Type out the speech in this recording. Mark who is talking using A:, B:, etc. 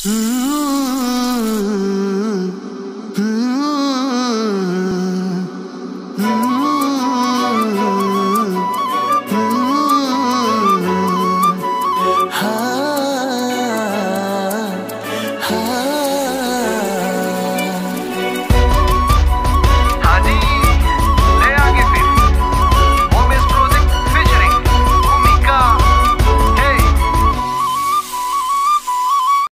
A: heart